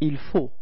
il faut.